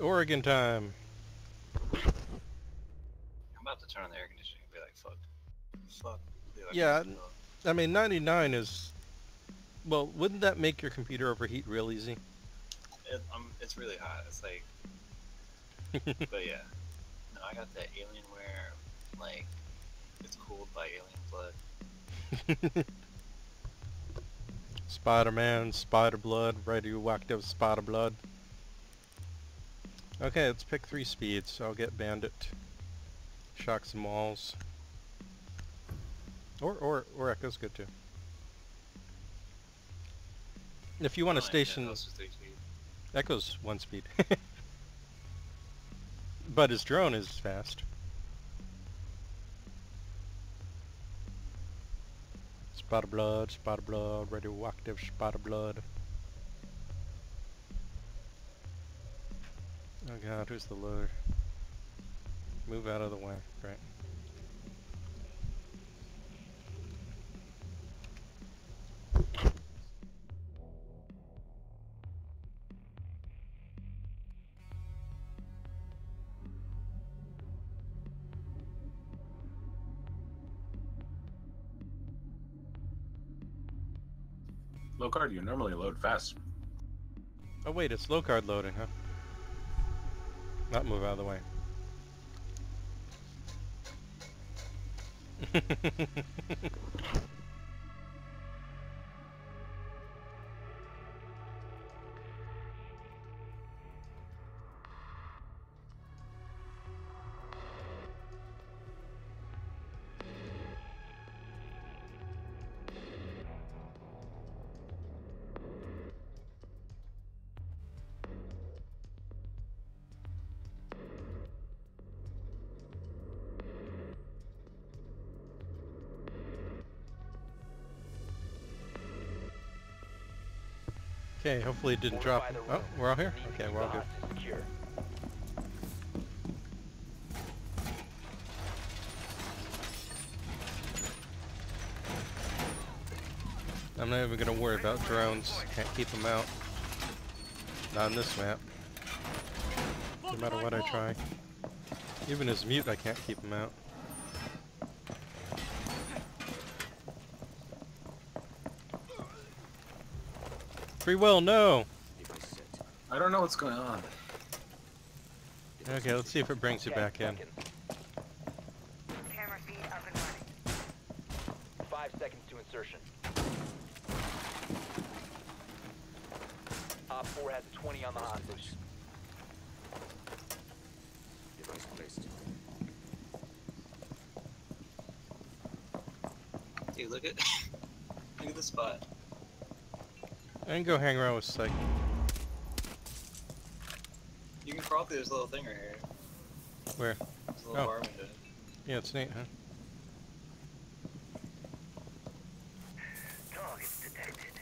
Oregon time. I'm about to turn on the air conditioning and be like, fuck. Fuck. the Yeah, electricity. I mean, 99 is... Well, wouldn't that make your computer overheat real easy? It, um, it's really hot. It's like, but yeah. No, I got that Alienware, like, it's cooled by alien blood. Spider-Man, Spider Blood, radioactive Spider Blood. Okay, let's pick three speeds. I'll get Bandit, Shocks and Walls. Or, or, or Echo's good too. If you want to station... Yeah. Echo's one speed. but his drone is fast. Spider blood, spider blood, radioactive spider blood. Oh god, who's the loader? Move out of the way. Right. Low card, you normally load fast. Oh wait, it's low card loading, huh? Not move out of the way. okay, hopefully it didn't drop. Oh, we're all here? Okay, we're all good. I'm not even gonna worry about drones. Can't keep them out. Not on this map. No matter what I try. Even as mute, I can't keep him out. Free will, no! I don't know what's going on. Okay, let's see if it brings you back in. seconds. Camera feed up and running. Five seconds to insertion. Op 4 has a 20 on the hostage. Dude, look at, look at the spot. I can go hang around with Psych. You can crawl through this little thing right here. Where? This little Oh. bar window. Yeah, it's neat, huh? Targets detected.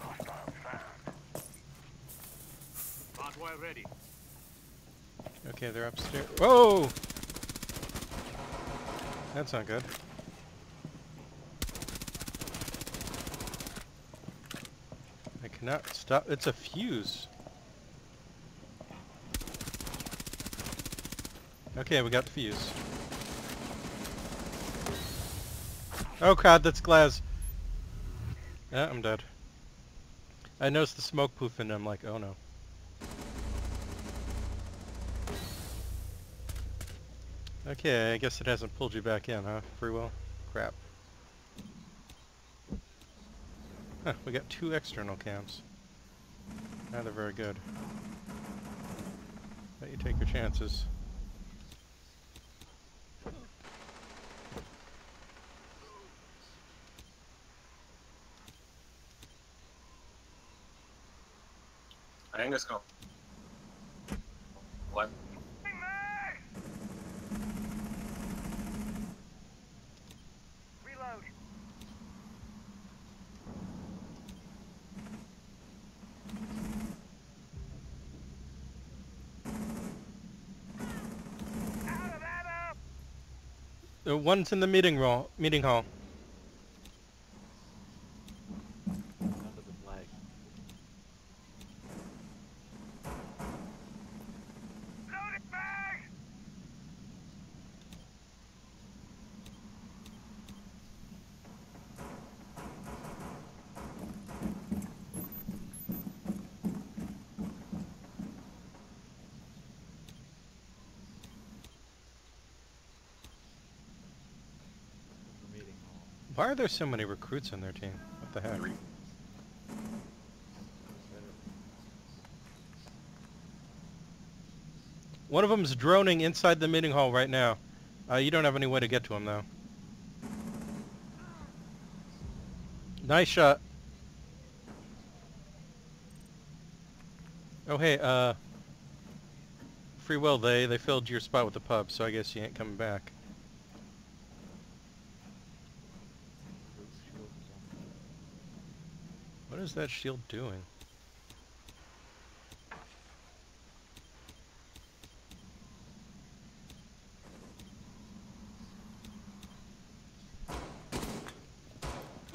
Hostiles found. Hardwire ready. Okay, they're upstairs. Whoa! That's not good. Cannot stop. It's a fuse. Okay, we got the fuse. Oh god, that's glass. Yeah, I'm dead. I noticed the smoke poof and I'm like, oh no. Okay, I guess it hasn't pulled you back in, huh? Free will? Crap. Huh, we got two external cams. Neither very good. Let you take your chances. I think it's going. What? Ammo! Uh, one's in the meeting hall. Meeting hall. Why are there so many recruits on their team? What the heck? One of them's droning inside the meeting hall right now. Uh, you don't have any way to get to him though. Nice shot. Oh hey, uh, free will. They they filled your spot with the pub, so I guess you ain't coming back. What is that shield doing?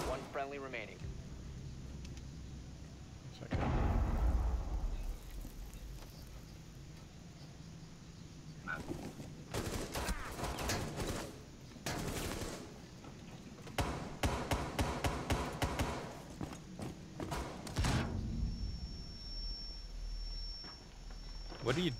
One friendly remaining. Second. What do you...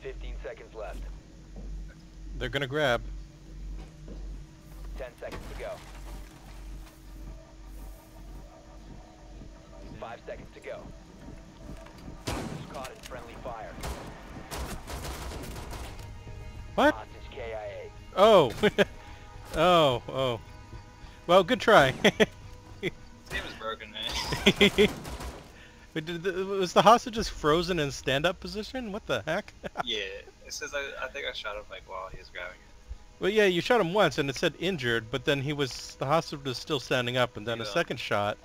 Fifteen seconds left. They're gonna grab. Well, good try. Game broken, man. The, was the hostage just frozen in stand-up position? What the heck? yeah, it says I, I think I shot him like while he was grabbing it. well, yeah, you shot him once and it said injured, but then he was the hostage was still standing up, and then a second shot,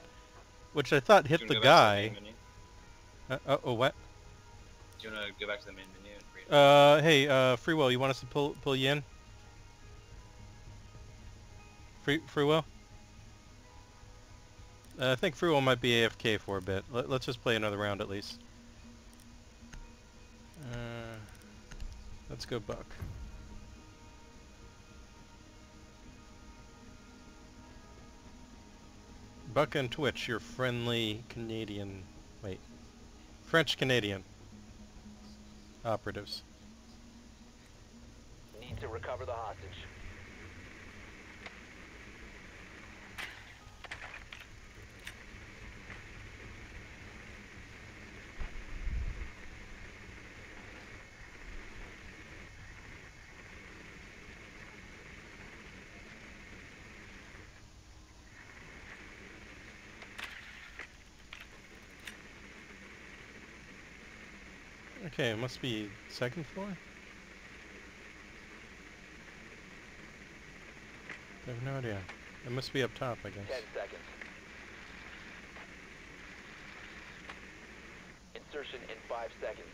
which I thought hit the wanna go back to guy. menu? Uh, oh, oh, what? Do you want to go back to the main menu? Uh, hey, uh, free will, you want us to pull pull you in? Free free will. Uh, I think free will might be AFK for a bit. Let, let's just play another round at least. Uh, let's go Buck. Buck and Twitch, your friendly Canadian, wait, French Canadian operatives. Need to recover the hostage. Okay, it must be second floor? I have no idea. It must be up top, I guess. Ten seconds. Insertion in five seconds.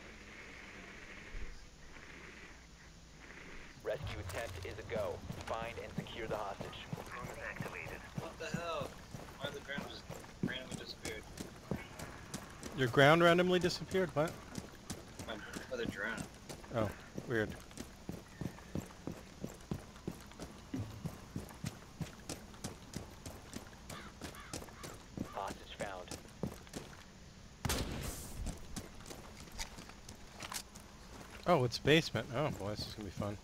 Rescue attempt is a go. Find and secure the hostage. Drone activated. What the hell? Why the ground just randomly disappeared? Your ground randomly disappeared? What? My other drone. Oh, weird. Hostage found. Oh, it's basement. Oh boy, this is gonna be fun.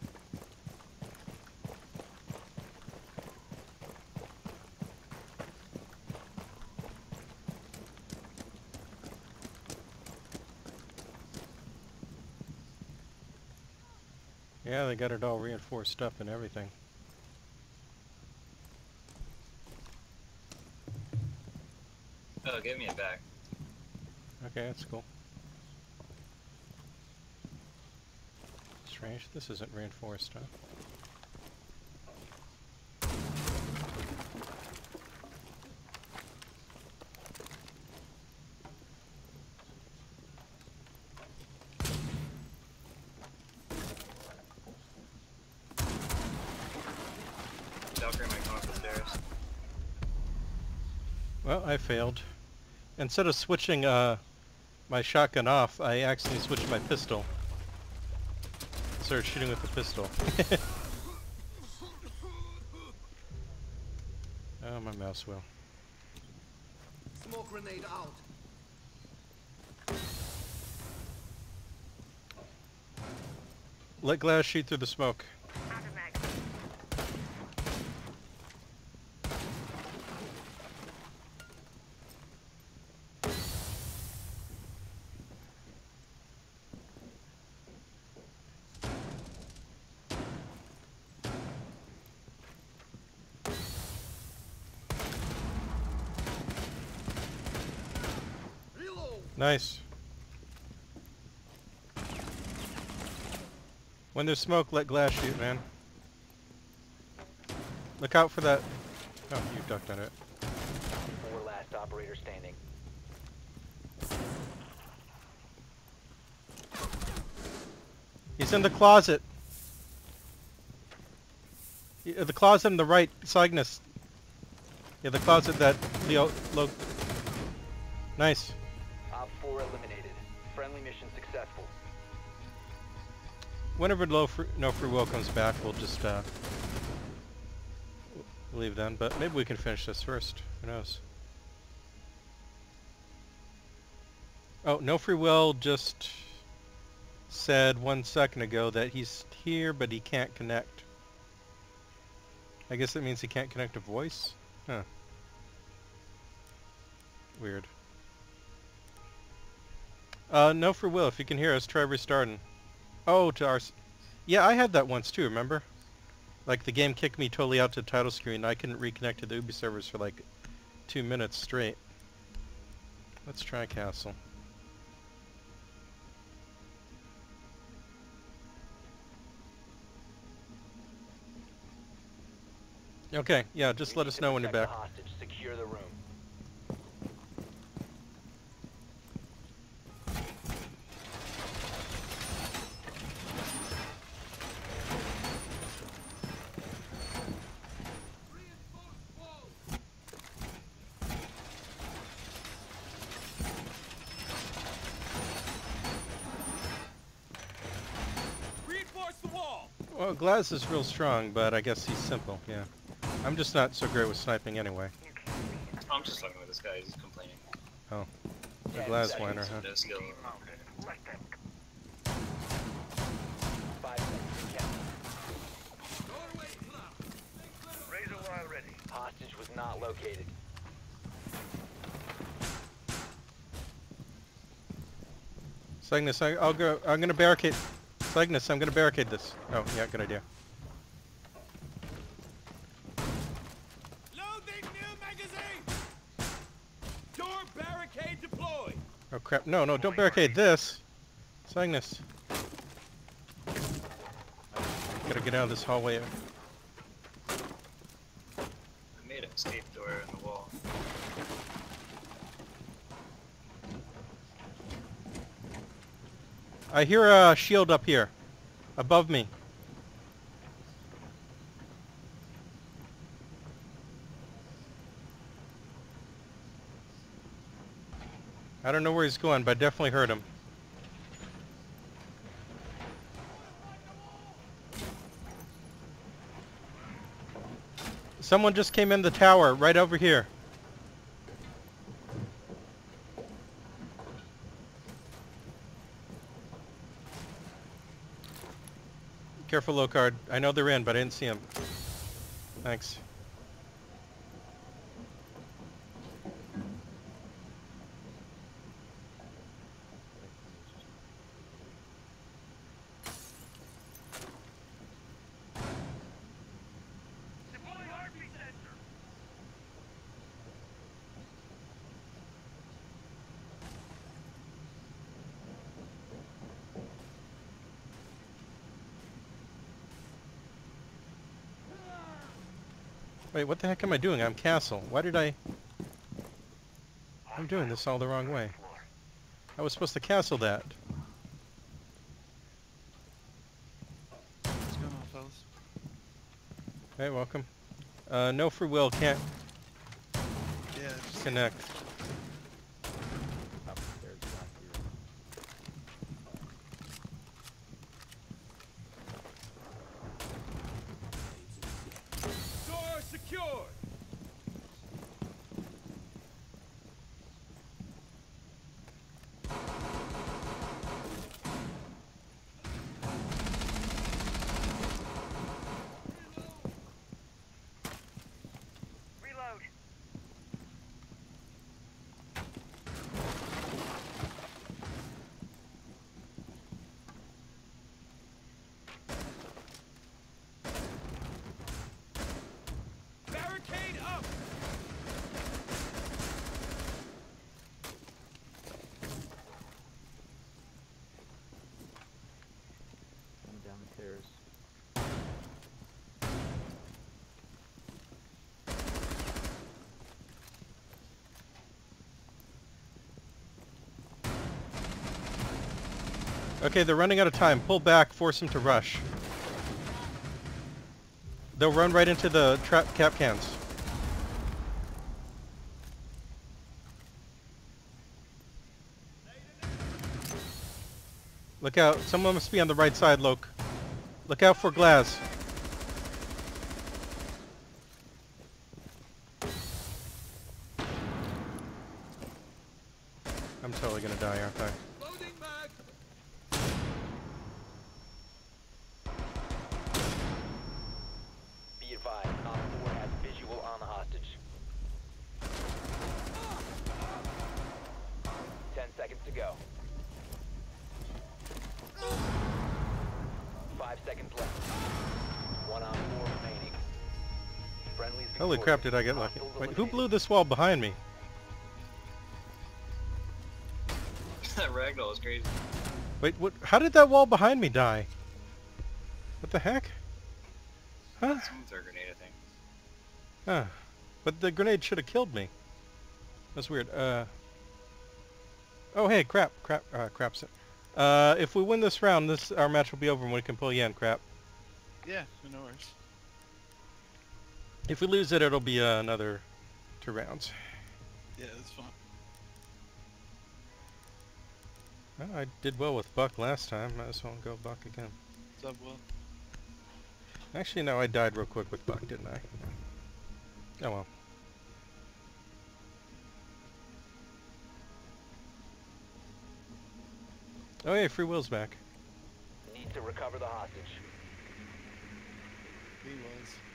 Got it all reinforced up and everything. Oh, give me it back. Okay, that's cool. Strange, this isn't reinforced, huh? failed. Instead of switching uh, my shotgun off, I accidentally switched my pistol. Started shooting with the pistol. oh, my mouse wheel. Smoke grenade out. Let Glaz shoot through the smoke. Nice. When there's smoke, let Glaz shoot, man. Look out for that. Oh, you ducked on it. Four last operator standing. He's in the closet. Y- uh, The closet on the right, Cygnus. Yeah, the closet that Leo... Lo nice. Mission successful. Whenever free, no free will comes back, we'll just uh, leave then. But maybe we can finish this first. Who knows? Oh, no free will just said one second ago that he's here, but he can't connect. I guess that means he can't connect a voice. Huh. Weird. Uh, no free will. If you can hear us, try restarting. Oh, to our... Yeah, I had that once too, remember? Like, the game kicked me totally out to the title screen. I couldn't reconnect to the Ubi servers for like two minutes straight. Let's try Castle. Okay, yeah, just let us know when you're back. the hostage. Secure the room. Well, Glaz is real strong, but I guess he's simple, yeah. I'm just not so great with sniping anyway. You can't beat I'm just talking with this guy. He's complaining. Oh. The Ten Glaz seconds. whiner, huh? No skill. it. Okay. Let them Five seconds to count. Razor wire ready. Hostage was not located. Cygnus, I, I'll go. I'm gonna barricade. Cygnus, I'm gonna barricade this. Oh, yeah, good idea. Loading new magazine! Door barricade deployed! Oh crap! No, no, don't barricade this. Cygnus. Gotta get out of this hallway. I made an escape door in the wall. I hear a shield up here, above me. I don't know where he's going, but I definitely heard him. Someone just came in the tower, right over here. Careful, low card. I know they're in, but I didn't see them. Thanks. Wait, what the heck am I doing? I'm castle. Why did I... I'm doing this all the wrong way. I was supposed to castle that. What's going on, fellas? Hey, welcome. Uh, no free will, can't Yeah, just connect. Door secured! Stairs. Okay, they're running out of time. Pull back, force them to rush. They'll run right into the trap cap cans. Look out. Someone must be on the right side, Loke. Look out for Glaz. Holy crap, did I get lucky. Wait, who blew this wall behind me? that ragdoll is crazy. Wait, what? How did that wall behind me die? What the heck? Huh? Someone threw a grenade, I think. Huh. But the grenade should have killed me. That's weird. Uh. Oh, hey, crap, crap, uh, crap's it. Uh, if we win this round, this our match will be over and we can pull you in, crap. Yeah, no worries. If we lose it, it'll be uh, another two rounds. Yeah, that's fine. Well, I did well with Buck last time. Might as well go Buck again. What's up, well. Actually, no, I died real quick with Buck, didn't I? Oh well. Oh yeah, free will's back. Need to recover the hostage. He was.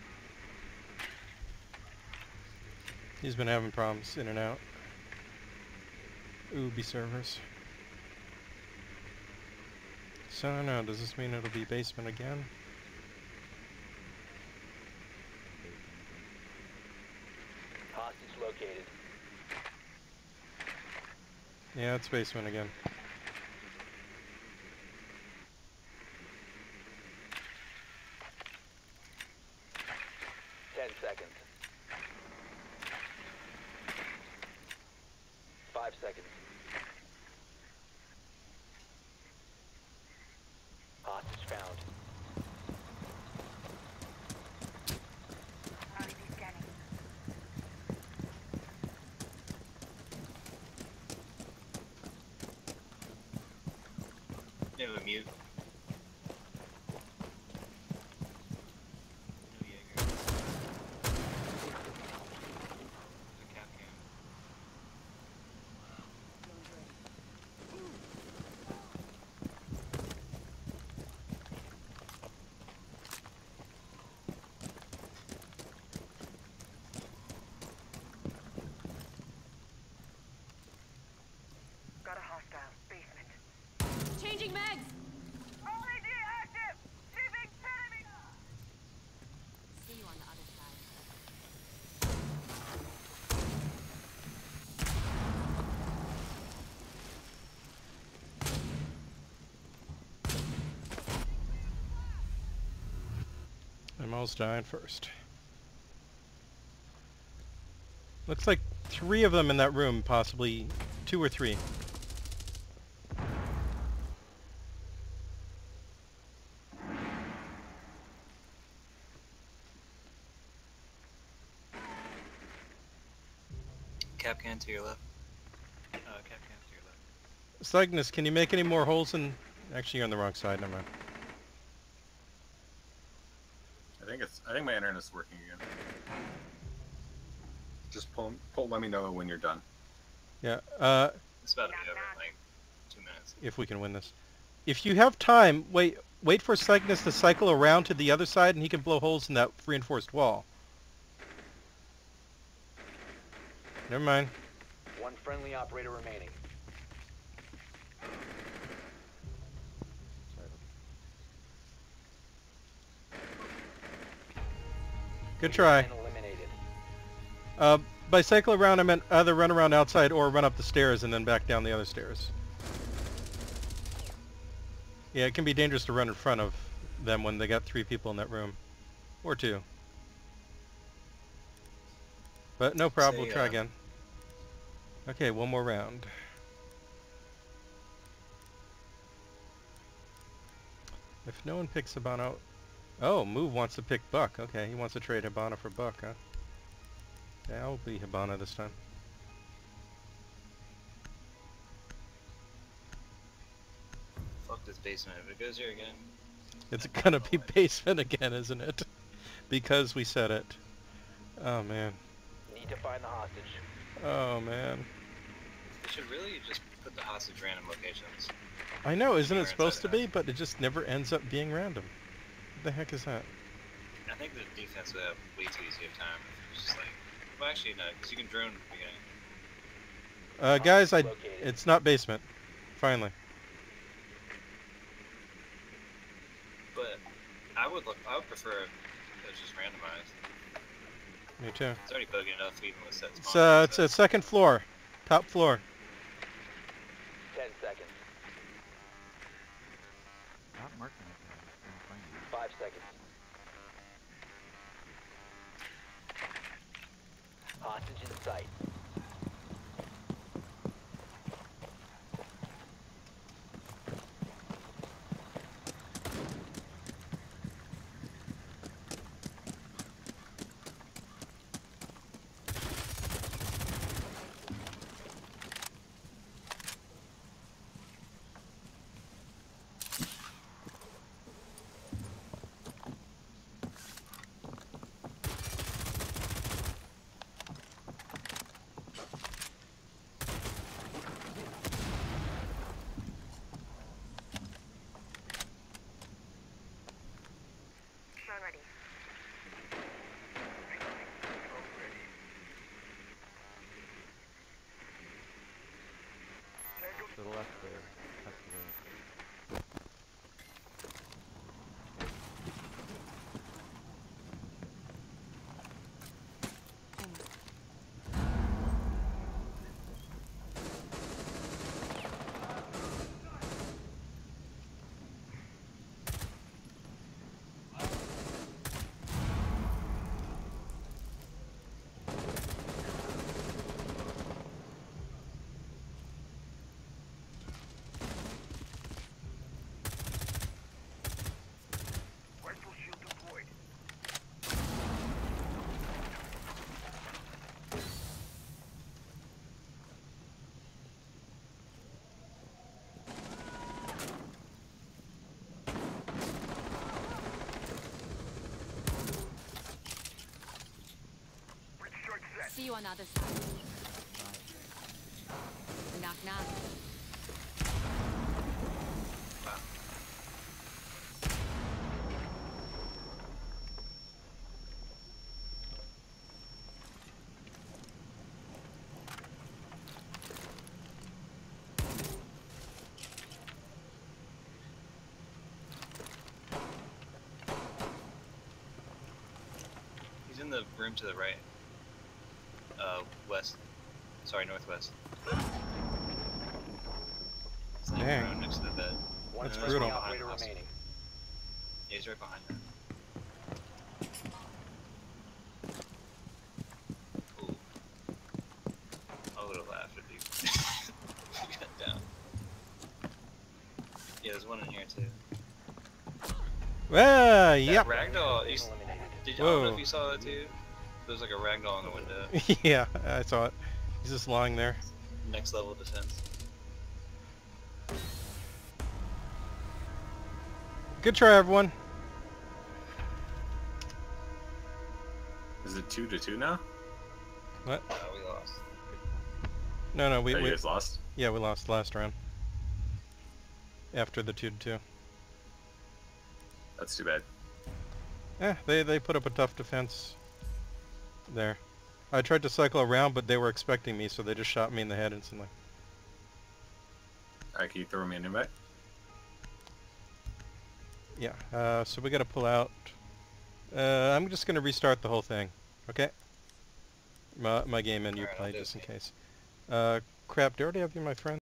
He's been having problems in and out. Ubi servers. So I don't know, does this mean it'll be basement again? Hostage located. Yeah, it's basement again. Ten seconds. Five seconds. Hostage found. RED scanning. You have a mute. No Jaeger. The cap cam. Got a hostile. Basement. Changing mags! RED active! Keeping enemy! See you on the other side. I'm almost dying first. Looks like three of them in that room, possibly two or three. To your left. Uh, cap can to your left. Cygnus, can you make any more holes in... Actually, you're on the wrong side, never mind. I think it's. I think my internet's working again. Just pull. Pull. Let me know when you're done. Yeah, uh, It's about to be over in like two minutes. if we can win this. If you have time, wait wait for Cygnus to cycle around to the other side and he can blow holes in that reinforced wall. Never mind. One friendly operator remaining. Good try. Eliminated. Uh, by cycle around, I meant either run around outside or run up the stairs and then back down the other stairs. Yeah, it can be dangerous to run in front of them when they got three people in that room. Or two. But no problem, we'll try uh, again. Okay, one more round. If no one picks Hibana... Oh, Move wants to pick Buck. Okay, he wants to trade Hibana for Buck, huh? Okay, I'll be Hibana this time. Fuck this basement. If it goes here again, It's gonna be basement again, isn't it? Because we said it. Oh man. Need to find the hostage. Oh man. They should really just put the hostage random locations. I know, isn't it supposed to inside be? But it just never ends up being random. What the heck is that? I think the defense would have way too easy of time if it was just like. Well, actually, no, because you can drone at the beginning. Uh, guys, I, it's not basement. Finally. But I would look. I would prefer if it was just randomized. Me too. It's already buggy enough even with set It's, spawn, uh, it's so- a second floor. Top floor. Seconds. Not marking it. I can't find it. Five seconds. Hostage in sight. Drone ready. To the left there. That's the Rifle shield deployed. Bridge strike set. See you on the other side. Knock knock. He's in the room to the right. Uh, west. Sorry, northwest. He's in the Dang. next to the bed. One That's friendly brutal. operator remaining. Yeah, he's right behind you. Ooh. I would have laughed if you got down. Yeah, there's one in here too. Ah, That yep. ragdoll. You, did you, I don't know if you saw that too. There's like a ragdoll in the window. yeah, I saw it. He's just lying there. Next level of defense. Good try, everyone. Is it two to two now? What? Uh, we lost. No, no, we, oh, you we guys lost. yeah, we lost last round. After the two to two. That's too bad. Eh, they they put up a tough defense. There. I tried to cycle around, but they were expecting me, so they just shot me in the head instantly. Alright, can you throw me an invite? Yeah. Uh, so we gotta pull out. Uh, I'm just gonna restart the whole thing. Okay. My my game and you Alright, I'll play just in case. Uh, crap. Do I already have you, my friend?